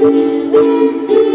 Música